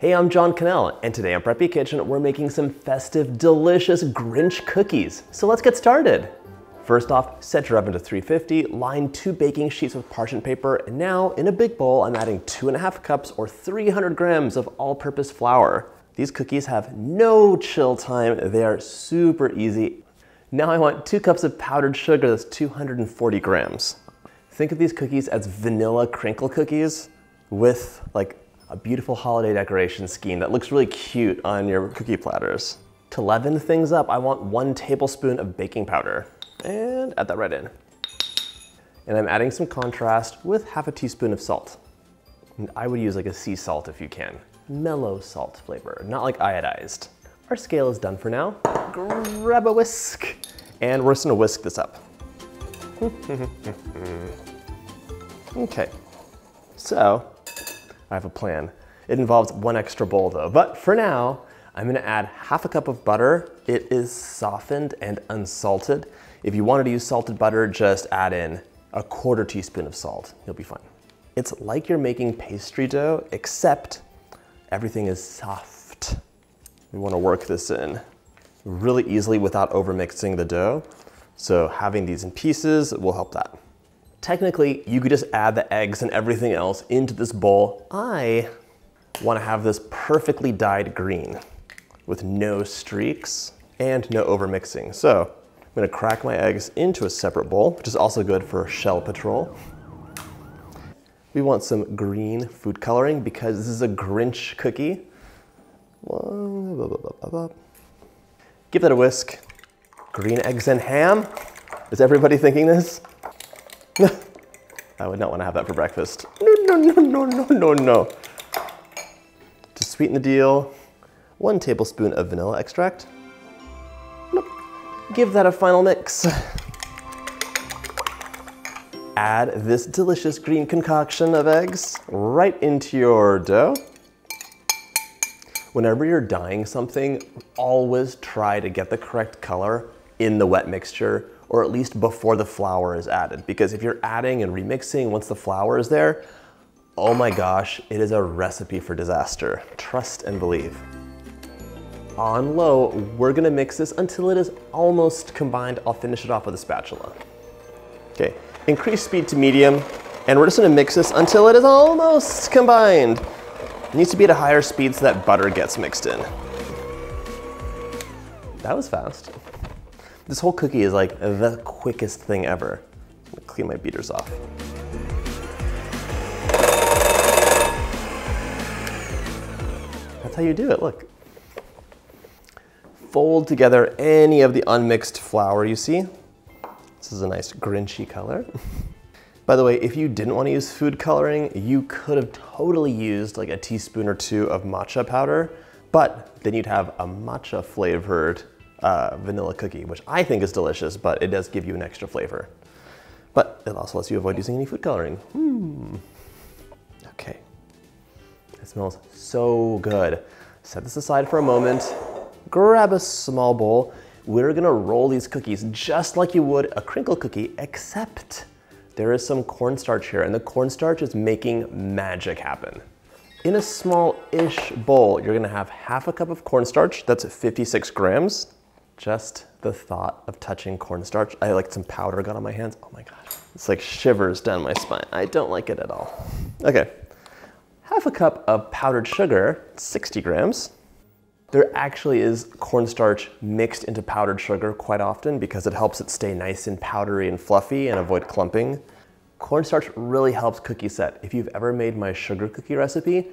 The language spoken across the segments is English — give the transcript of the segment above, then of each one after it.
Hey, I'm John Kanell, and today on Preppy Kitchen, we're making some festive, delicious Grinch cookies. So let's get started. First off, set your oven to 350, line two baking sheets with parchment paper, and now in a big bowl, I'm adding two and a half cups or 300 grams of all-purpose flour. These cookies have no chill time, they are super easy. Now I want two cups of powdered sugar, that's 240 grams. Think of these cookies as vanilla crinkle cookies with like a beautiful holiday decoration scheme that looks really cute on your cookie platters. To leaven things up, I want one tablespoon of baking powder and add that right in. And I'm adding some contrast with half a teaspoon of salt. And I would use like a sea salt if you can. Mellow salt flavor, not like iodized. Our scale is done for now. Grab a whisk. And we're just gonna whisk this up. Okay, so I have a plan. It involves one extra bowl though, but for now, I'm gonna add half a cup of butter. It is softened and unsalted. If you wanted to use salted butter, just add in a quarter teaspoon of salt. You'll be fine. It's like you're making pastry dough, except everything is soft. We wanna work this in really easily without overmixing the dough. So having these in pieces will help that. Technically, you could just add the eggs and everything else into this bowl. I wanna have this perfectly dyed green with no streaks and no overmixing. So I'm gonna crack my eggs into a separate bowl, which is also good for shell patrol. We want some green food coloring because this is a Grinch cookie. Give that a whisk. Green eggs and ham. Is everybody thinking this? I would not want to have that for breakfast. No, no, no, no, no, no, no. To sweeten the deal, one tablespoon of vanilla extract. Give that a final mix. Add this delicious green concoction of eggs right into your dough. Whenever you're dyeing something, always try to get the correct color in the wet mixture or at least before the flour is added. Because if you're adding and remixing once the flour is there, oh my gosh, it is a recipe for disaster. Trust and believe. On low, we're gonna mix this until it is almost combined. I'll finish it off with a spatula. Okay, increase speed to medium, and we're just gonna mix this until it is almost combined. It needs to be at a higher speed so that butter gets mixed in. That was fast. This whole cookie is like the quickest thing ever. clean my beaters off. That's how you do it, look. Fold together any of the unmixed flour you see. This is a nice grinchy color. By the way, if you didn't want to use food coloring, you could have totally used like a teaspoon or two of matcha powder, but then you'd have a matcha flavored uh, vanilla cookie, which I think is delicious, but it does give you an extra flavor. But it also lets you avoid using any food coloring. Hmm. Okay. It smells so good. Set this aside for a moment. Grab a small bowl. We're gonna roll these cookies just like you would a crinkle cookie, except there is some cornstarch here, and the cornstarch is making magic happen. In a small-ish bowl, you're gonna have half a cup of cornstarch, that's 56 grams. Just the thought of touching cornstarch, I like some powder got on my hands. Oh my gosh, it's like shivers down my spine. I don't like it at all. Okay, half a cup of powdered sugar, 60 grams. There actually is cornstarch mixed into powdered sugar quite often because it helps it stay nice and powdery and fluffy and avoid clumping. Cornstarch really helps cookie set. If you've ever made my sugar cookie recipe,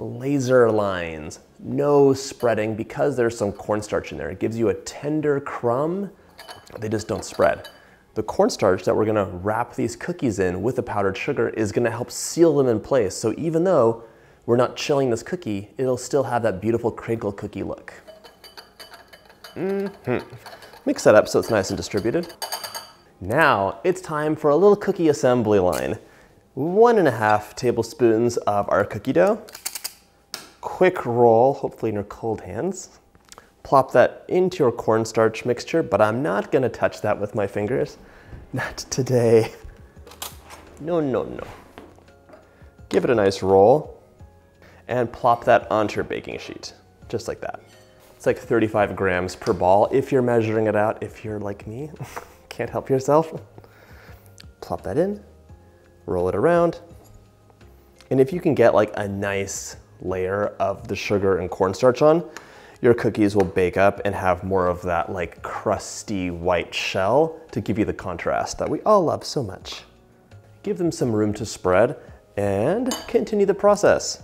laser lines, no spreading because there's some cornstarch in there. It gives you a tender crumb, they just don't spread. The cornstarch that we're gonna wrap these cookies in with the powdered sugar is gonna help seal them in place. So even though we're not chilling this cookie, it'll still have that beautiful crinkle cookie look. Mm -hmm. Mix that up so it's nice and distributed. Now it's time for a little cookie assembly line. One and a half tablespoons of our cookie dough quick roll, hopefully in your cold hands. Plop that into your cornstarch mixture, but I'm not gonna touch that with my fingers. Not today. No, no, no. Give it a nice roll. and plop that onto your baking sheet, just like that. It's like 35 grams per ball if you're measuring it out. If you're like me, can't help yourself. Plop that in, roll it around. And if you can get like a nice layer of the sugar and cornstarch on, your cookies will bake up and have more of that like crusty white shell to give you the contrast that we all love so much. Give them some room to spread and continue the process.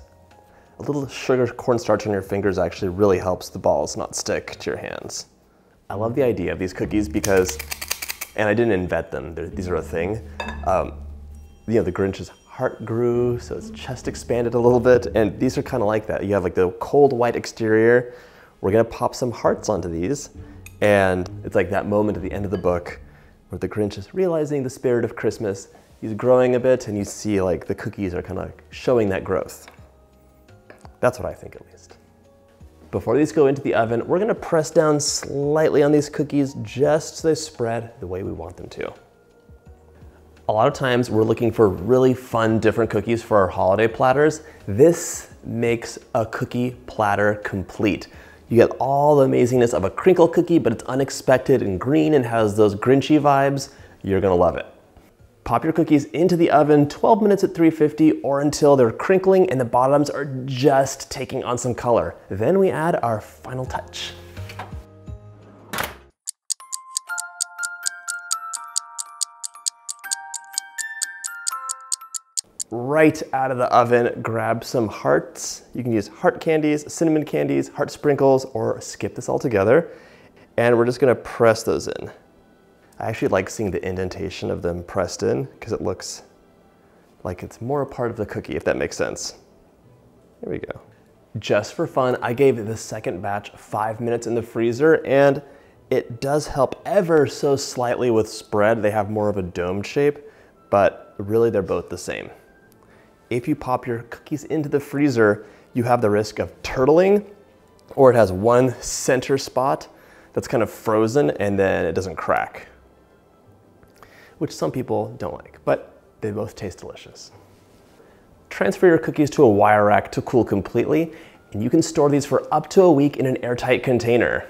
A little sugar cornstarch on your fingers actually really helps the balls not stick to your hands. I love the idea of these cookies because, and I didn't invent them, these are a thing. Um, you know, the Grinch's heart grew, so its chest expanded a little bit, and these are kind of like that. You have like the cold white exterior. We're gonna pop some hearts onto these, and it's like that moment at the end of the book where the Grinch is realizing the spirit of Christmas. He's growing a bit, and you see like the cookies are kind of showing that growth. That's what I think at least. Before these go into the oven, we're gonna press down slightly on these cookies just so they spread the way we want them to. A lot of times we're looking for really fun, different cookies for our holiday platters. This makes a cookie platter complete. You get all the amazingness of a crinkle cookie, but it's unexpected and green and has those Grinchy vibes. You're gonna love it. Pop your cookies into the oven 12 minutes at 350 or until they're crinkling and the bottoms are just taking on some color. Then we add our final touch. Right out of the oven, grab some hearts. You can use heart candies, cinnamon candies, heart sprinkles, or skip this altogether. And we're just gonna press those in. I actually like seeing the indentation of them pressed in because it looks like it's more a part of the cookie, if that makes sense. Here we go. Just for fun, I gave the second batch five minutes in the freezer and it does help ever so slightly with spread. They have more of a domed shape, but really they're both the same. If you pop your cookies into the freezer, you have the risk of turtling or it has one center spot that's kind of frozen and then it doesn't crack which some people don't like, but they both taste delicious. Transfer your cookies to a wire rack to cool completely, and you can store these for up to a week in an airtight container.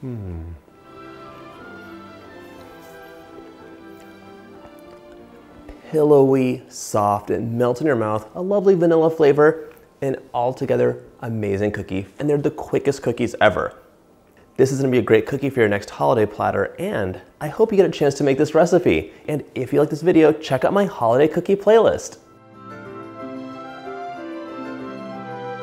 Hmm. Pillowy, soft, and melt in your mouth, a lovely vanilla flavor, and altogether amazing cookie. And they're the quickest cookies ever. This is gonna be a great cookie for your next holiday platter, and I hope you get a chance to make this recipe. And if you like this video, check out my holiday cookie playlist.